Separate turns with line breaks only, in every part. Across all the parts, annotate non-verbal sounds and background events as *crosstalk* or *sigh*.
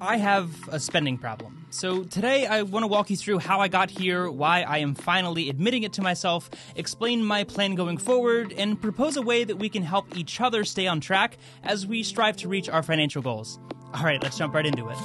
I have a spending problem. So today I want to walk you through how I got here, why I am finally admitting it to myself, explain my plan going forward, and propose a way that we can help each other stay on track as we strive to reach our financial goals. All right, let's jump right into it.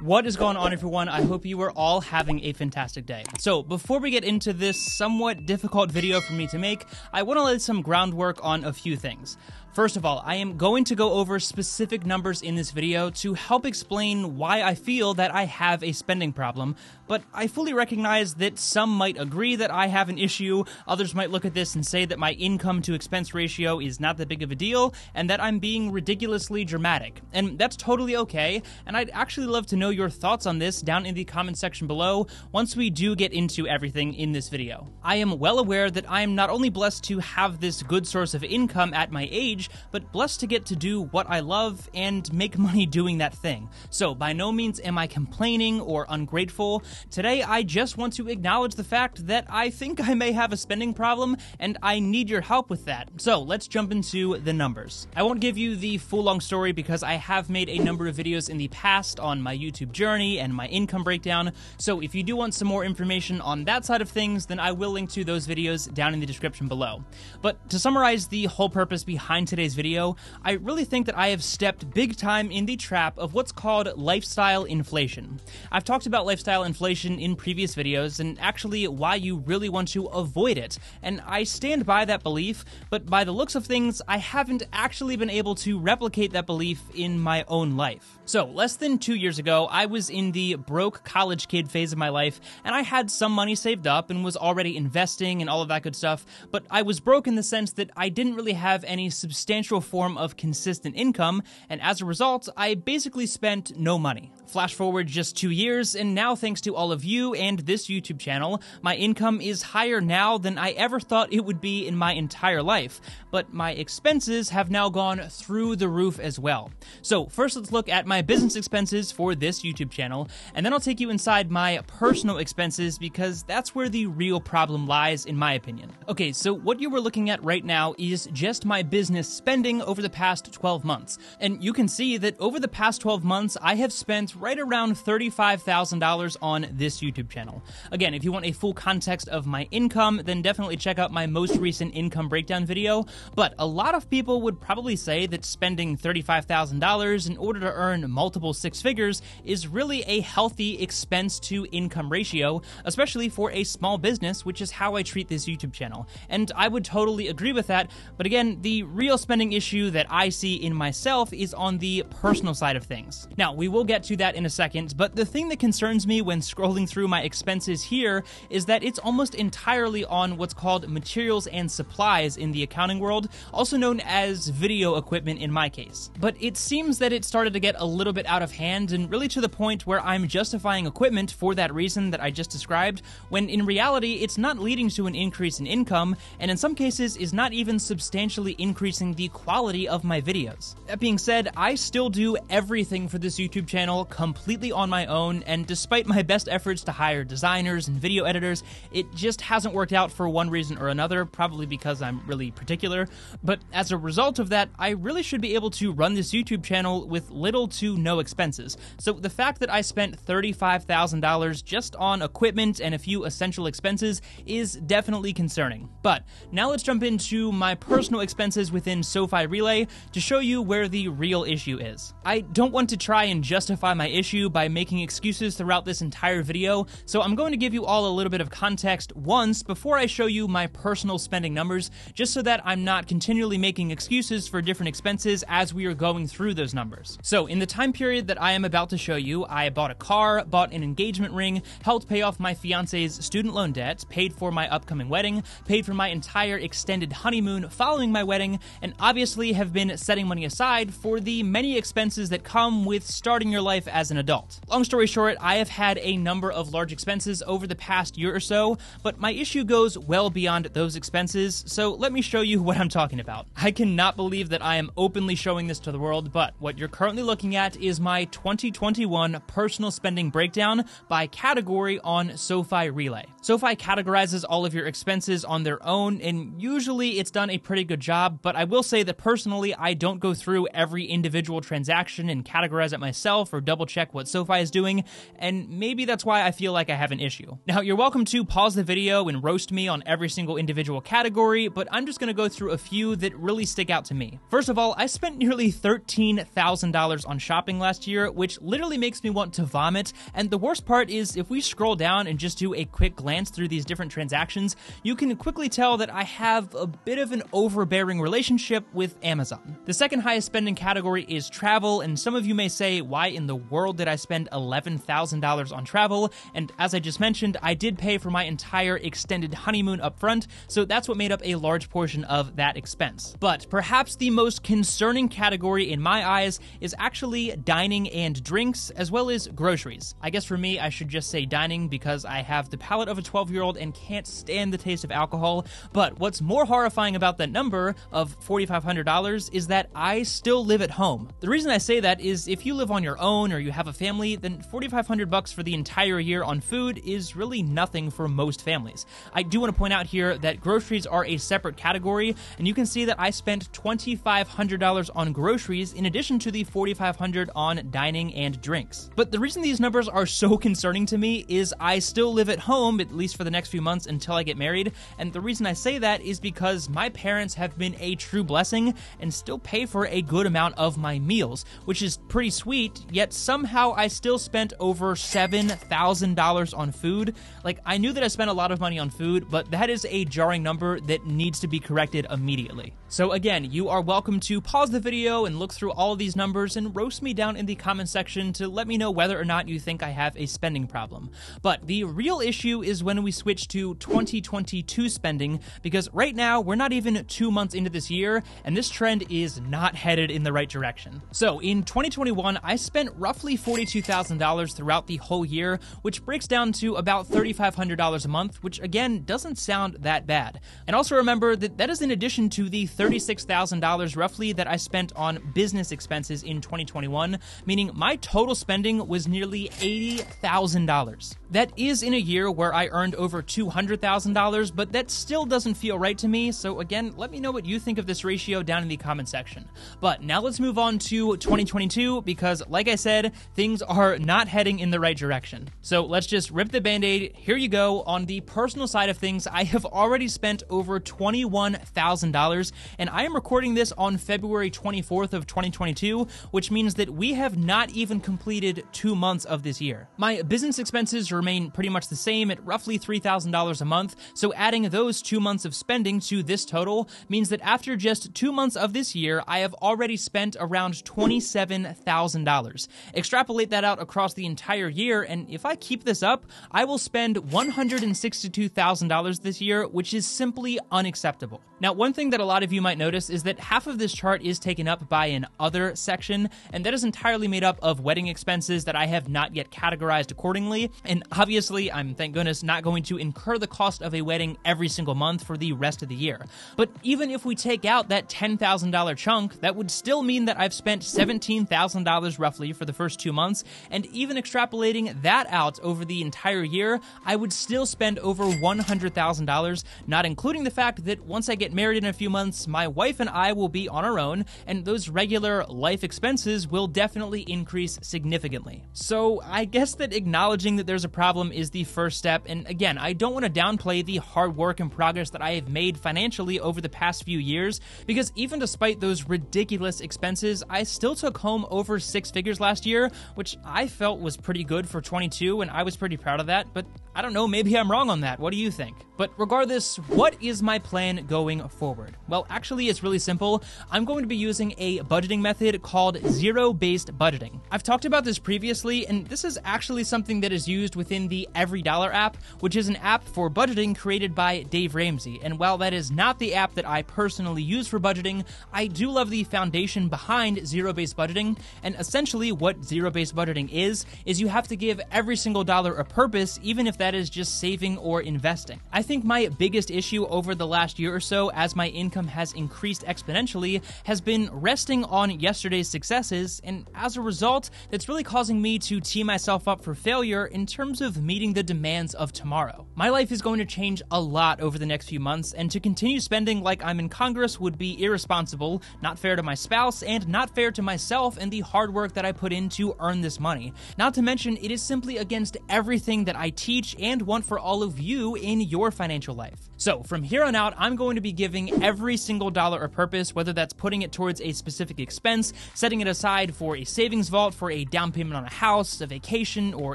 What is going on, everyone? I hope you are all having a fantastic day. So, before we get into this somewhat difficult video for me to make, I want to lay some groundwork on a few things. First of all, I am going to go over specific numbers in this video to help explain why I feel that I have a spending problem, but I fully recognize that some might agree that I have an issue, others might look at this and say that my income to expense ratio is not that big of a deal, and that I'm being ridiculously dramatic. And that's totally okay, and I'd actually love to know your thoughts on this down in the comment section below once we do get into everything in this video. I am well aware that I am not only blessed to have this good source of income at my age, age, but blessed to get to do what I love and make *laughs* money doing that thing. So, by no means am I complaining or ungrateful. Today, I just want to acknowledge the fact that I think I may have a spending problem and I need your help with that. So, let's jump into the numbers. I won't give you the full long story because I have made a number of videos in the past on my YouTube journey and my income breakdown. So, if you do want some more information on that side of things, then I will link to those videos down in the description below. But to summarize the whole purpose behind today's video, I really think that I have stepped big time in the trap of what's called lifestyle inflation. I've talked about lifestyle inflation in previous videos and actually why you really want to avoid it, and I stand by that belief, but by the looks of things, I haven't actually been able to replicate that belief in my own life. So, less than two years ago, I was in the broke college kid phase of my life, and I had some money saved up and was already investing and all of that good stuff, but I was broke in the sense that I didn't really have any substantial form of consistent income, and as a result, I basically spent no money. Flash forward just two years, and now thanks to all of you and this YouTube channel, my income is higher now than I ever thought it would be in my entire life. But my expenses have now gone through the roof as well. So, first let's look at my business expenses for this YouTube channel, and then I'll take you inside my personal expenses because that's where the real problem lies, in my opinion. Okay, so what you were looking at right now is just my business spending over the past 12 months. And you can see that over the past 12 months, I have spent right around $35,000 on this YouTube channel. Again, if you want a full context of my income, then definitely check out my most recent income breakdown video. But a lot of people would probably say that spending $35,000 in order to earn multiple six figures is really a healthy expense to income ratio, especially for a small business, which is how I treat this YouTube channel. And I would totally agree with that. But again, the real spending issue that I see in myself is on the personal side of things. Now, we will get to that in a second, but the thing that concerns me when scrolling through my expenses here is that it's almost entirely on what's called materials and supplies in the accounting world, also known as video equipment in my case. But it seems that it started to get a little bit out of hand and really to the point where I'm justifying equipment for that reason that I just described, when in reality it's not leading to an increase in income, and in some cases is not even substantially increasing the quality of my videos. That being said, I still do everything for this YouTube channel completely on my own, and despite my best efforts to hire designers and video editors, it just hasn't worked out for one reason or another, probably because I'm really particular. But as a result of that, I really should be able to run this YouTube channel with little to no expenses. So the fact that I spent $35,000 just on equipment and a few essential expenses is definitely concerning. But now let's jump into my personal expenses within SoFi Relay to show you where the real issue is. I don't want to try and justify my issue by making excuses throughout this entire video, so I'm going to give you all a little bit of context once before I show you my personal spending numbers, just so that I'm not continually making excuses for different expenses as we are going through those numbers. So, in the time period that I am about to show you, I bought a car, bought an engagement ring, helped pay off my fiance's student loan debt, paid for my upcoming wedding, paid for my entire extended honeymoon following my wedding, and obviously have been setting money aside for the many expenses that come with starting your life as an adult. Long story short, I have had a number of large expenses over the past year or so, but my issue goes well beyond those expenses, so let me show you *laughs* what I'm talking about. I cannot believe that I am openly showing this to the world, but what you're currently looking at is my 2021 personal spending breakdown by category on SoFi Relay. SoFi categorizes all of your expenses on their own, and usually it's done a pretty good job, but I will say that personally, I don't go through every individual transaction and categorize it myself or double check what SoFi is doing, and maybe that's why I feel like I have an issue. Now, you're welcome to pause the video and roast me on every single individual category, but I'm just gonna go through a few that really stick out to me. First of all, I spent nearly $13,000 on shopping last year, which literally makes me want to vomit, and the worst part is if we scroll down and just do a quick glance through these different transactions, you can quickly tell that I have a bit of an overbearing relationship with Amazon. The second highest spending category is travel, and some of you may say, why in the world did I spend $11,000 on travel? And as I just mentioned, I did pay for my entire extended honeymoon up front, so that's what made up a large portion of that expense. But perhaps the most concerning category in my eyes is actually dining and drinks, as well as groceries. I guess for me, I should just say dining because I have the palate of a 12 year old and can't stand the taste of alcohol. But what's more horrifying about that number of $4,500 is that I still live at home. The reason I say that is if you live on your own or you have a family, then 4500 bucks for the entire year on food is really nothing for most families. I do want to point out here that groceries are a separate category, and you can see that I spent $2,500 on groceries in addition to the 4,500 on dining and drinks. But the reason these numbers are so *laughs* concerning to me is I still live at home, at least for the next few months until I get married, and the reason I say that is because my parents have been a true blessing and still pay for a good amount of my meals, which is pretty sweet, yet somehow I still spent over $7,000 on food. Like, I knew that I spent a lot of money on food, but that is a jarring number that needs to be corrected immediately. So again, you are welcome to pause the video and look through all of these numbers and roast me down in the comment section to let me know whether or not you think I have a spending problem. But the real issue is when we switch to 2022 spending, because right now we're not even two months into this year, and this trend is not headed in the right direction. So in 2021, I spent roughly $42,000 throughout the whole year, which breaks down to about $3,500 a month, which again doesn't sound that bad. And also remember that that is in addition to the $36,000 roughly that I spent on business expenses in 2021, meaning my total spending was nearly $80,000. That is in a year where I earned over $200,000, but that still doesn't feel right to me. So again, let me know what you think of this ratio down in the comment section. But now let's move on to 2022 because like I said, things are not heading in the right direction. So let's just rip the band-aid. Here you go. On the personal side of things, I have already spent over $21,000 and I am recording this on February 24th of 2022, which means that we have not even completed 2 months of this year. My business expenses remain pretty much the same at roughly $3,000 a month, so adding those 2 months of spending to this total means that after just 2 months of this year, I have already spent around $27,000. Extrapolate that out across the entire year and if I keep this up, I will spend $162,000 this year, which is simply unacceptable. Now, one thing that a lot of you might notice is that half of this chart is taken up by an other section, and that is entirely made up of wedding expenses that I have not yet categorized accordingly. And obviously, I'm thank goodness not going to incur the cost of a wedding every single month for the rest of the year. But even if we take out that $10,000 chunk, that would still mean that I've spent $17,000 roughly for the first two months, and even extrapolating that out over the entire year, I would still spend over $100,000, not including the fact that once I get married in a few months, my wife and I will be on our own, and those regular life expenses will definitely increase significantly. So I guess that acknowledging that there's a problem is the first step, and again, I don't want to downplay the hard work and progress that I have made financially over the past few years, because even despite those ridiculous expenses, I still took home over six figures last year, which I felt was pretty good for 22, and I was pretty proud of that, but I don't know, maybe I'm wrong on that. What do you think? But regardless, what is my plan going forward? Well, actually, it's really simple. I'm going to be using a budgeting method called zero based budgeting. I've talked about this previously, and this is actually something that is used within the Every Dollar app, which is an app for budgeting created by Dave Ramsey. And while that is not the app that I personally use for budgeting, I do love the foundation behind zero based budgeting. And essentially, what zero based budgeting is, is you have to give every single dollar a purpose, even if that is just saving or investing. I think my biggest issue over the last year or so, as my income has increased exponentially, has been resting on yesterday's successes, and as a result, that's really causing me to tee myself up for failure in terms of meeting the demands of tomorrow. My life is going to change a lot over the next few months, and to continue spending like I'm in Congress would be irresponsible, not fair to my spouse, and not fair to myself and the hard work that I put in to earn this money. Not to mention, it is simply against everything that I teach and want for all of you in your financial life. So, from here on out, I'm going to be giving every single dollar a purpose, whether that's putting it towards a specific expense, setting it aside for a savings vault for a down payment on a house, a vacation, or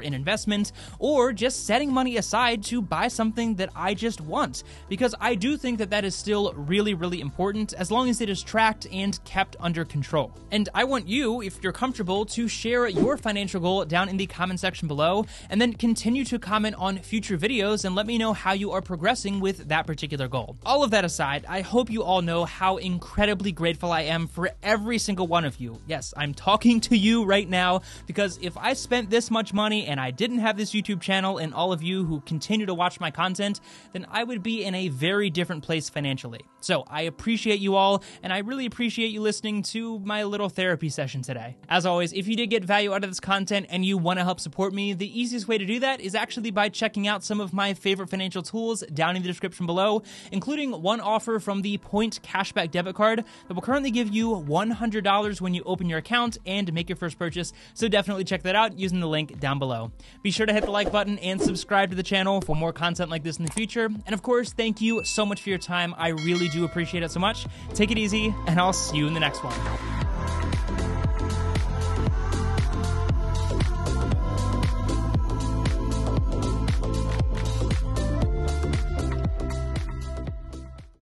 an investment, or just setting money aside to buy something that I just want. Because I do think that that is still really, really important as long as it is tracked and kept under control. And I want you, if you're comfortable, to share your financial goal down in the comment section below, and then continue to comment on future videos and let me know how you are progressing with that particular goal. All of that aside, I hope you all know how incredibly grateful I am for every single one of you. Yes, I'm talking to you right now because if I spent this much money and I didn't have this YouTube channel and all of you who continue to watch my content, then I would be in a very different place financially. So I appreciate you all, and I really appreciate you listening to my little therapy session today. As always, if you did get value out of this content and you want to help support me, the easiest way to do that is actually by checking out some of my favorite financial tools down in the description below, including one offer from the Point Cashback debit card that will currently give you $100 when you open your account and make your first purchase. So definitely check that out using the link down below. Be sure to hit the like button and subscribe to the channel for more content like this in the future. And of course, thank you so much for your time. I really do appreciate it so much. Take it easy, and I'll see you in the next one.